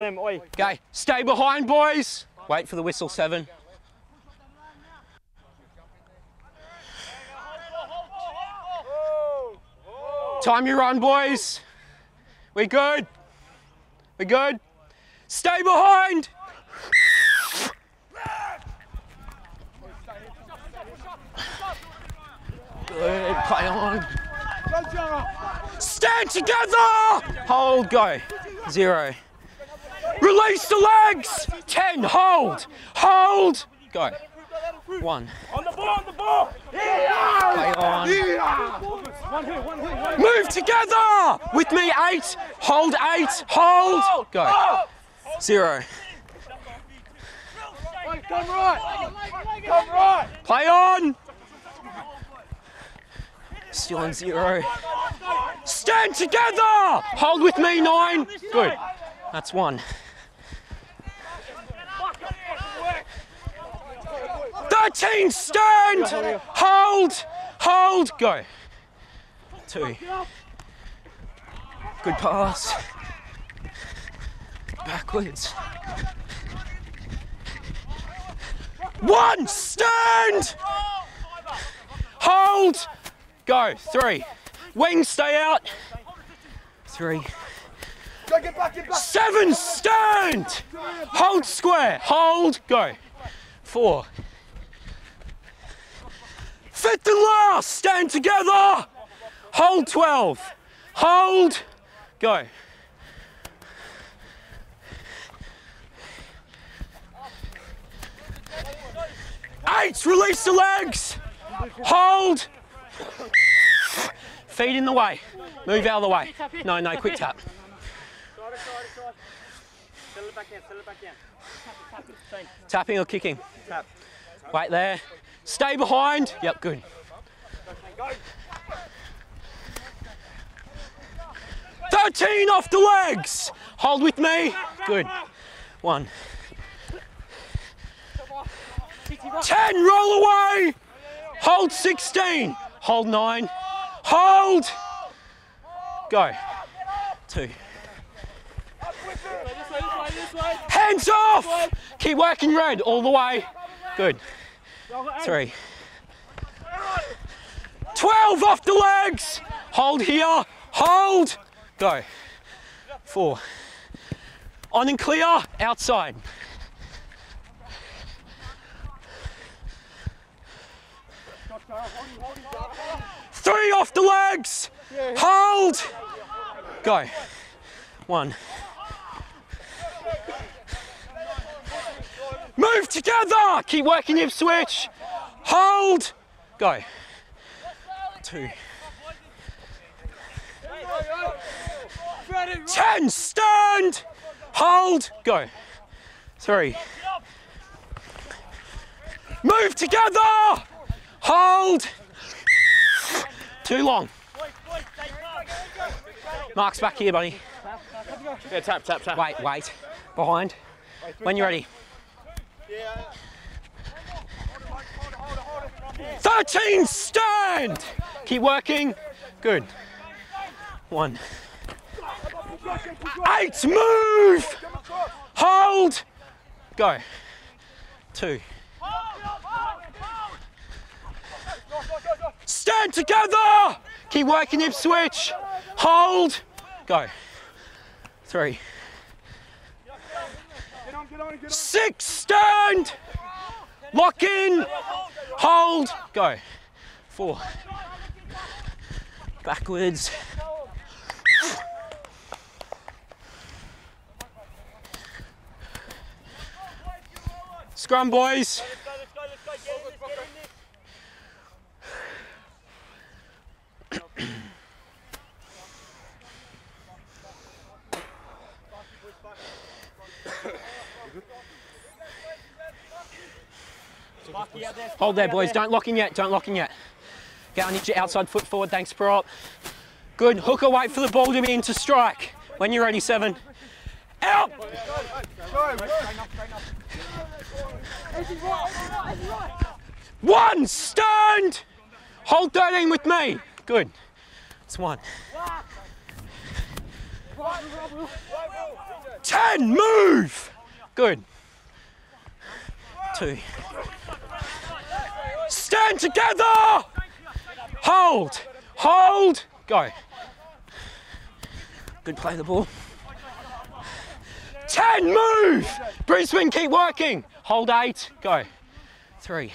them, oi. Okay, stay behind, boys. Wait for the whistle, seven. Time you run, boys. We good? We good? Stay behind. Good, play on. Stand together! Hold, go. Zero. Release the legs! Ten, hold! Hold! Go. One. On the ball, on the ball! Play on. Move together! With me, eight. Hold eight. Hold. Go. Zero. Come right! Come right! Play on. Still on zero. Stand together! Hold with me, nine. Good. That's one. Thirteen, stand! Hold! Hold! Go. Two. Good pass. Backwards. One, stand! Hold! Go. Three. Wings stay out. Three. Seven, stand! Hold square. Hold. Go. Four. Fifth and last, stand together. Hold 12. Hold. Go. Eight, release the legs. Hold. Feet in the way. Move out of the way. No, no, quick tap. Settle it back in, settle it back in. Tapping or kicking? Tap. Wait there. Stay behind. Yep, good. 13 off the legs. Hold with me. Good. One. 10, roll away. Hold 16. Hold 9. Hold. Go. Two. Hands off. Keep working red all the way. Good. Three. 12 off the legs. Hold here. Hold. Go. Four. On and clear. Outside. Three off the legs. Hold. Go. One. Move together. Keep working Ipswich. Hold. Go. Two. Ten. Stand. Hold. Go. Three. Move together. Hold. Too long. Mark's back here, buddy. Yeah, tap, tap, tap. Wait, wait. Behind. When you're ready. 13, stand! Keep working. Good. One. Eight, move! Hold! Go. Two. Stand together! Keep working Ipswich. Hold. Go. Three. Get on, get on, get on. Six, stand! Lock in! Hold! Go. Four. Backwards. Scrum, boys. Hold there, boys. Don't lock in yet. Don't lock in yet. Get on your outside foot forward. Thanks, prop. Good. Hooker, wait for the ball to be in to strike. When you're ready, seven. Out! One, stand! Hold 13 with me. Good. It's one. Ten, move! Good. Two. Stand together! Hold, hold, go. Good play the ball. Ten, move! Brisbane, keep working. Hold eight, go. Three.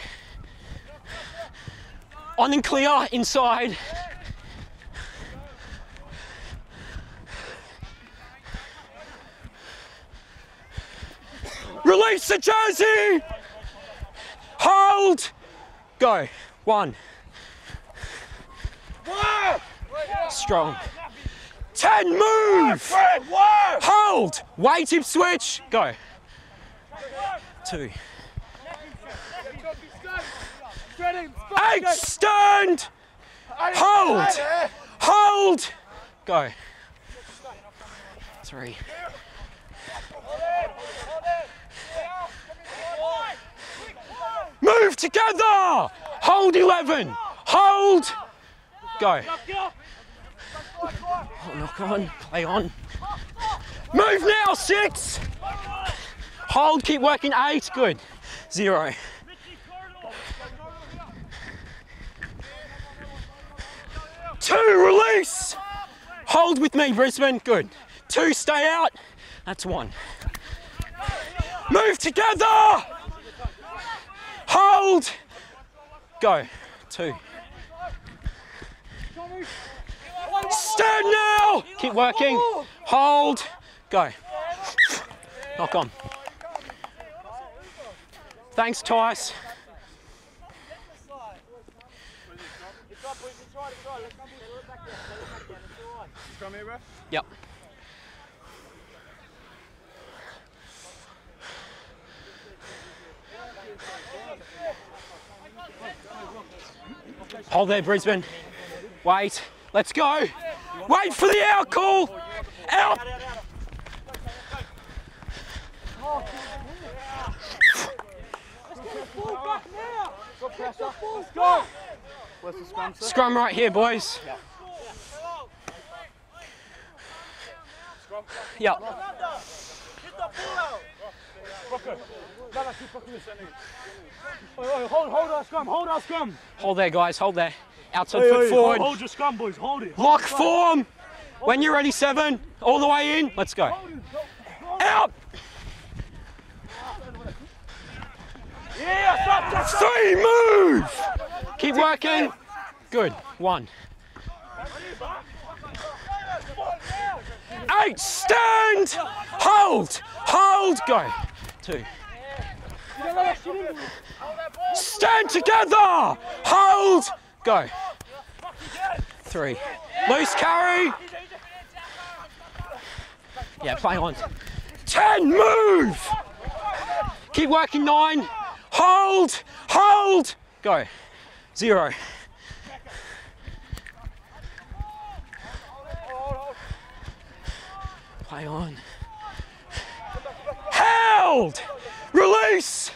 On and clear, inside. Release the jersey! Hold! Go. One. Strong. Ten, move! Hold! Weight Ipswich. Go. Two. Eight, stand! Hold! Hold! Go. Three. Move together! Hold 11! Hold! Go. Oh, knock on, play on. Move now, six! Hold, keep working, eight, good. Zero. Two, release! Hold with me, Brisbane, good. Two, stay out. That's one. Move together! Hold! Go. Two. Stand now! Keep working. Hold. Go. Knock on. Thanks, Tice. Yep. Hold there, Brisbane. Wait. Let's go. Wait for the out call. Out. Where's the scrum, sir? Scrum right here, boys. Yep. Hold, hold our scrum, hold our scrum. Hold there, guys. Hold there. Outside foot forward. Hold your scrum, boys, hold it. Lock form. When you're ready, seven. All the way in. Let's go. Out. Yeah, stop, stop, stop. Three, move. Keep working. Good. One. Eight, stand. Hold. Hold. Go. Two. Stand together. Hold. Go. Three. Loose carry. Yeah, play on. Ten, move. Keep working, nine. Hold, hold. Go. Zero. Play on. Held. Release.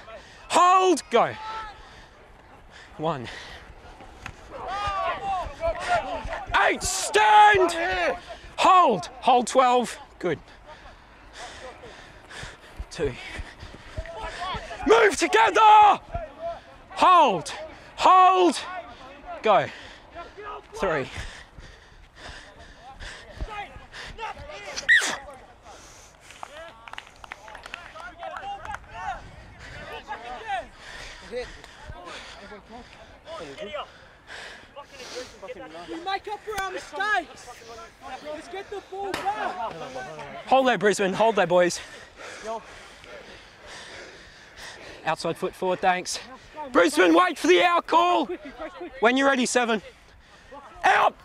Hold. Go. One. Eight. Stand. Hold. Hold 12. Good. Two. Move together. Hold. Hold. Go. Three. We make up for our mistakes. Let's get the ball back. Hold there, Brisbane. Hold there, boys. Outside foot forward, thanks. Brisbane, wait for the out call. When you're ready, seven. Out.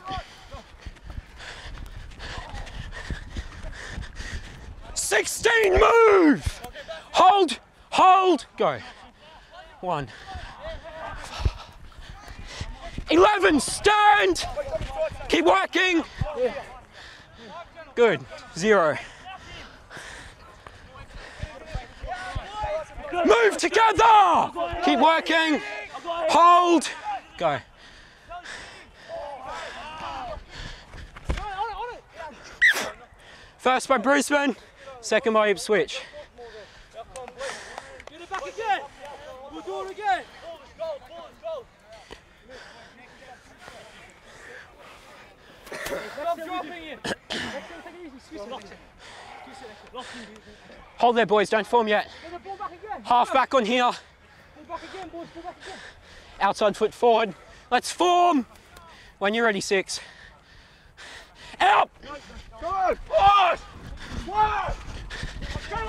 Sixteen, move. Hold, hold, go. One. Eleven, stand. Keep working. Good. Zero. Move together. Keep working. Hold. Go. First by Brisbane, second by Ipswich. Get it back again. We'll do it again. Stop dropping it. Hold there, boys, don't form yet. Get the ball back again. Half back on here, Ball back again, boys. Ball back again. outside foot forward. Let's form. When you're ready, six. Out!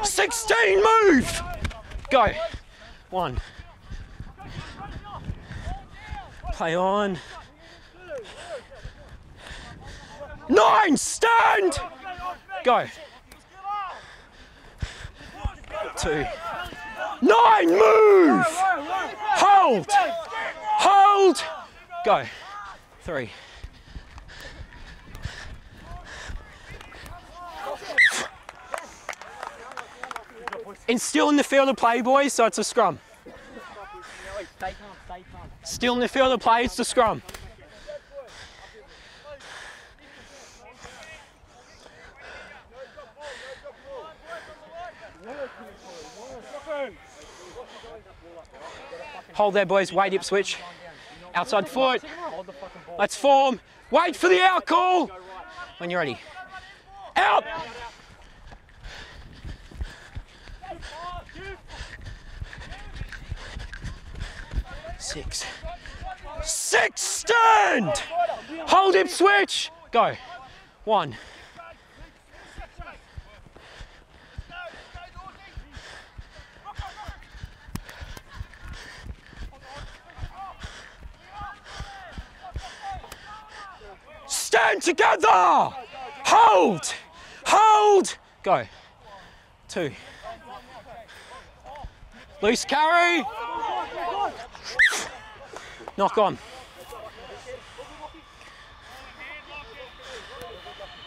16, move! Go. One. Play on. Nine, stand! Go. Two. Nine, move! Hold! Hold! Go. Three. And still in the field of play, boys, so it's a scrum. Stay calm, stay calm. Still in the field it's the scrum. Hold there, boys. Wait, switch. Outside foot. Let's form. Wait for the out call. When you're ready. Out. Six. Six stand. Hold Ipswich. Go. One. Stand together! Hold! Hold! Go. Two. Loose carry. Knock on.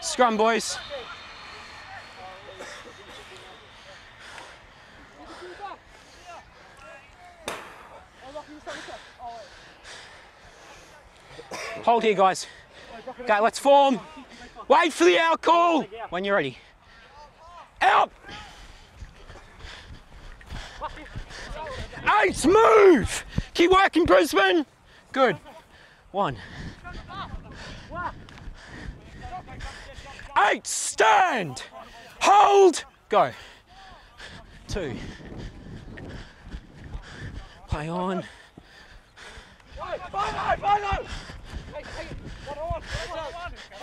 Scrum, boys. Hold here, guys. Okay, let's form. Wait for the out call when you're ready. Out! Eight, move! Keep working, Brisbane. Good. One. Eight, stand. Hold. Go. Two. Play on.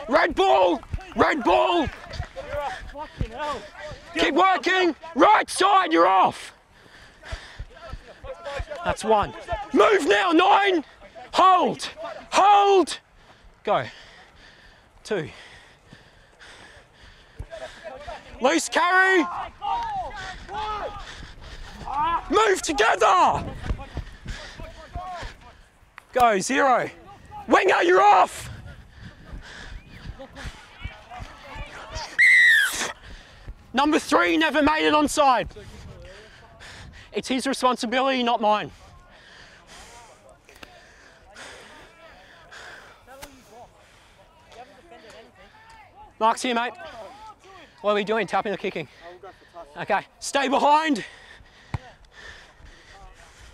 Red ball! Red ball! Keep working! Right side, you're off! That's one. Move now, nine! Hold! Hold! Go. Two. Loose carry! Move together! Go, zero. Winger, you're off! Number three never made it onside. It's his responsibility, not mine. Mark's here, mate. What are we doing? Tapping or kicking? Okay, stay behind.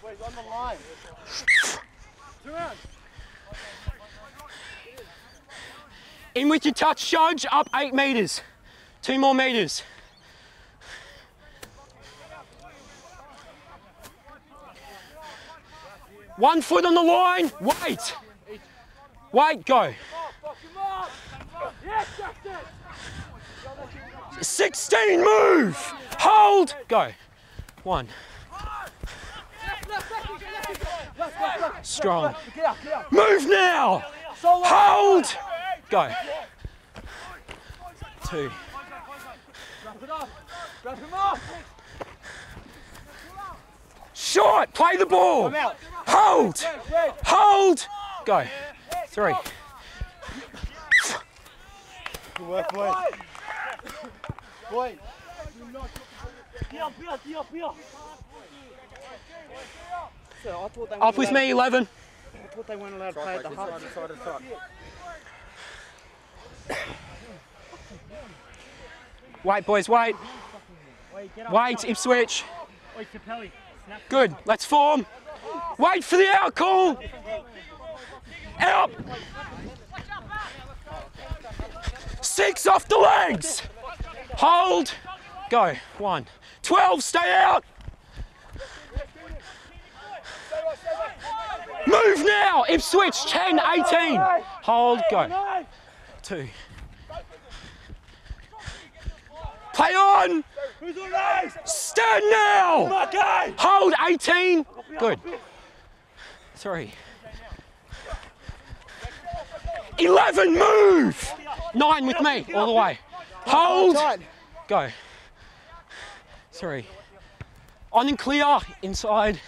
Wait, on the line. Two rounds. In with your touch, Judge, up eight metres. Two more metres. One foot on the line, wait. Wait, go. Fuck him up. Yes, Justin. 16, move. Hold, go. One, strong. Move now. Hold, go. Two, Wrap it up. Wrap him up. Short, play the ball. Hold, hold, go. Three. Good work. So Up with me, 11. I thought they weren't allowed to play at the hub. Wait, boys, wait. Wait. Wait, Ipswich. Oi, Capelli. Good, let's form. Wait for the out call. Out. Six off the legs. Hold. Go. One. 12, stay out. Move now. Ipswich, 10, 18. Hold, go. Two. Play on. Who's on legs? Stand now. Hold 18. Good. Three. 11, move. Nine with me, all the way. Hold. Go. Three. On and clear, inside.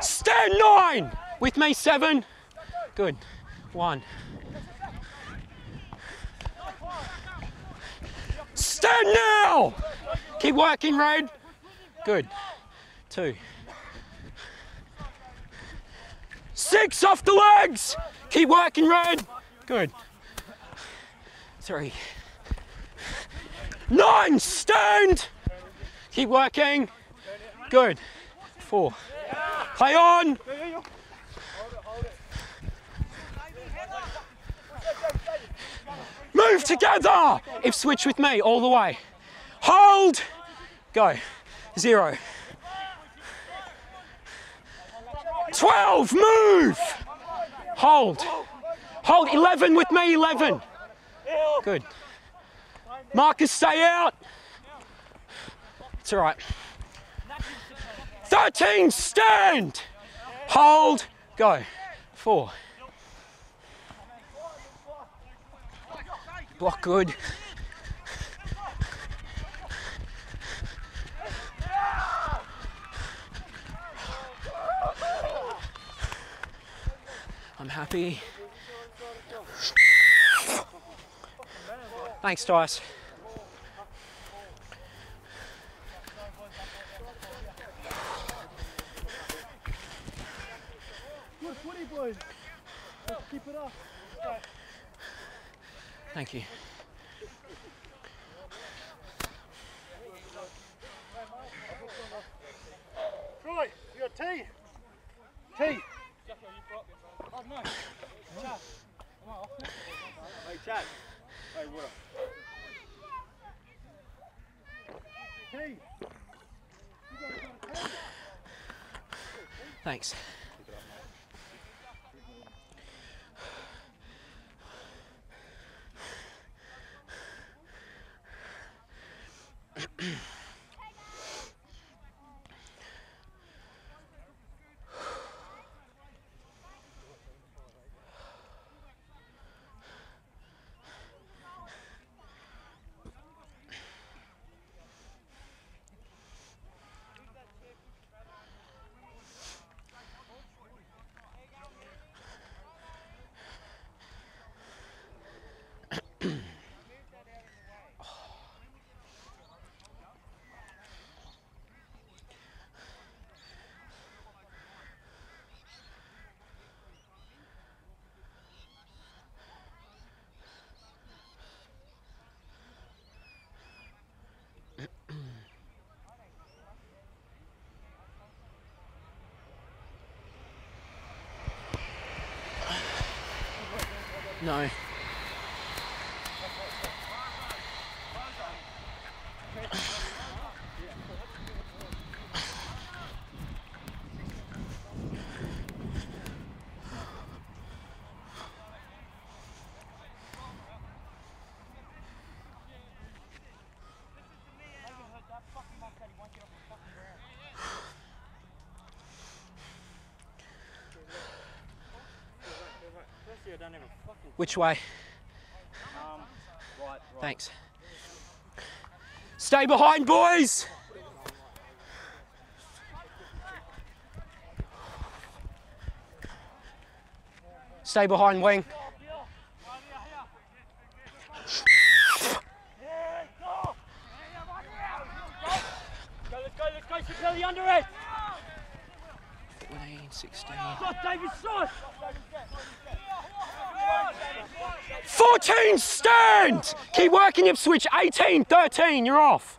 Stand nine. With me, seven. Good. One. Stand now! Keep working, Red. Good. Two. Six off the legs! Keep working, Red. Good. Three. Nine, stand! Keep working. Good. Four. Play on! Move together! Ipswich with me all the way. Hold! Go. Zero. 12, move! Hold. Hold, 11 with me, 11. Good. Marcus, stay out. It's all right. 13, stand! Hold, go. Four. Block good. I'm happy. Thanks, Dice. Thank you. Troy, you got tea? Tea. Hey, Chad. Hey, what up? Tea. Thanks. No. Which way? um, right, right. Thanks. Stay behind, boys! Stay behind, wing. Go, let's go, let's go, Capelli under it. What I need. 16. Shot, David, shot! 14, stand! Keep working, Ipswich. 18, 13, you're off.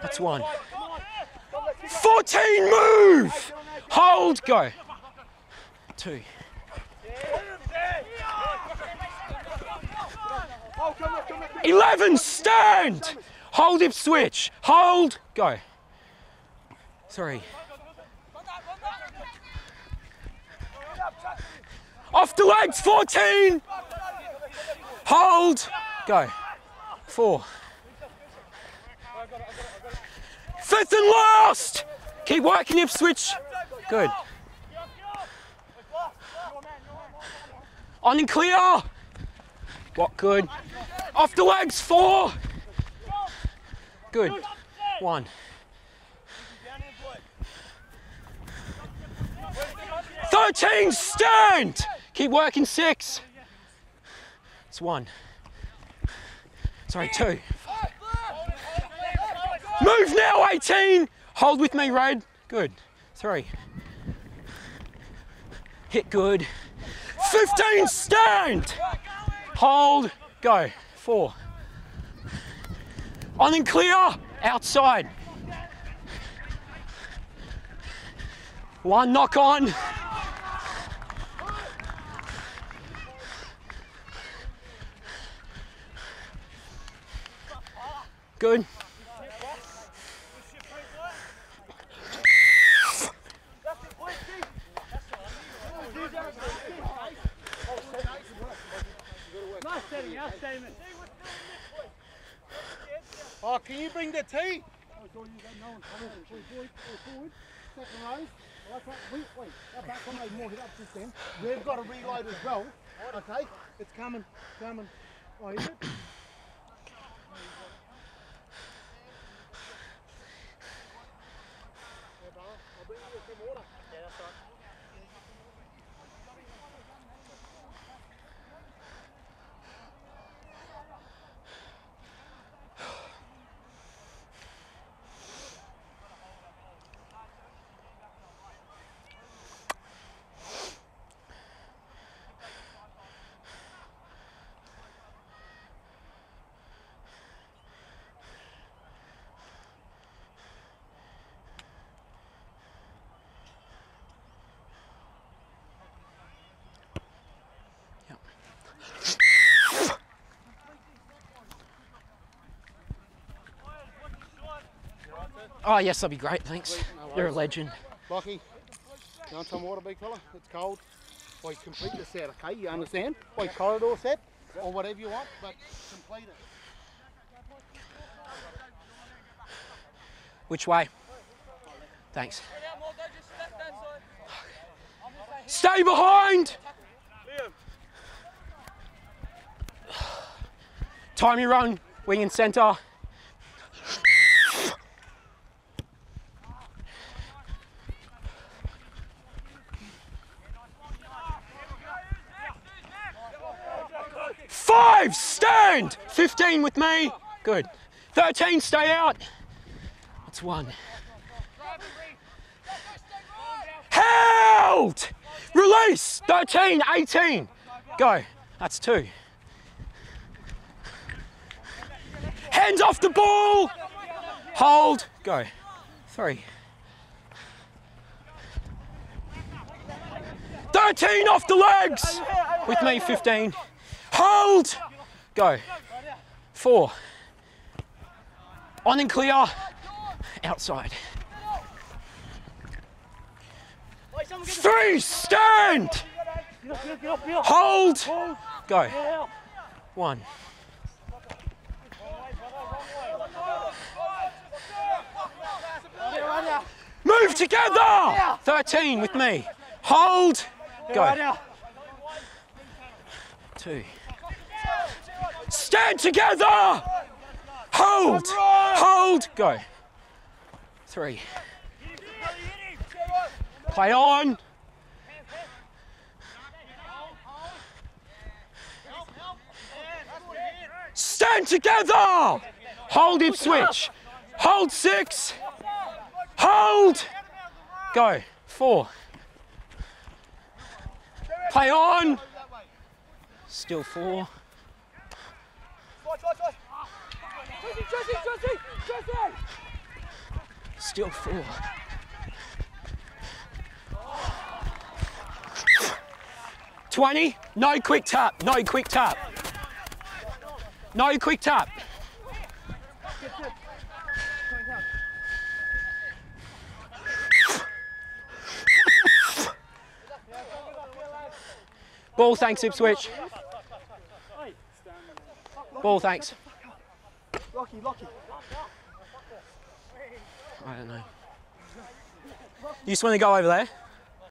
That's one. 14, move! Hold, go. Two. Eleven, stand! Hold Ipswich. Hold, go. Three. Off the legs, 14. Hold, go. Four. Fifth and last. Keep working, Ipswich. Good. On and clear. What good? Off the legs, four. Good. One. Thirteen, stand. Keep working, six. It's one. Sorry, two. Move now, 18. Hold with me, Red. Good. Three. Hit good. 15, stand. Hold, go. Four. On and clear, outside. One knock on. Good. Nice setting, outstanding. Oh, can you bring the tea? We've got to reload as well. Okay, it's coming, coming. Oh, is it? Oh, yes, that'd be great. Thanks. You're a legend. Lockie, you want some water, big fella? It's cold. Well, complete the set, okay? You understand? Well, corridor set or whatever you want, but complete it. Which way? Thanks. Stay behind! Time you run, wing and centre. Five, stand! 15 with me. Good. 13, stay out. That's one. Held! Release! 13, 18. Go. That's two. Hands off the ball! Hold. Go. Three. 13 off the legs! With me, 15. Hold! Go. Four. On and clear. Outside. Three, stand! Hold! Go. One. Move together! 13 with me. Hold. Go. Two. Stand together! Hold! Hold! Go. Three. Play on! Stand together! Hold Ipswich! Hold six! Hold! Go. Four. Play on. Still four. Still four. Twenty. No quick tap. No quick tap. No quick tap. Ball, thanks, Ipswich. Ball, thanks. Lucky, lucky. I don't know. You just want to go over there?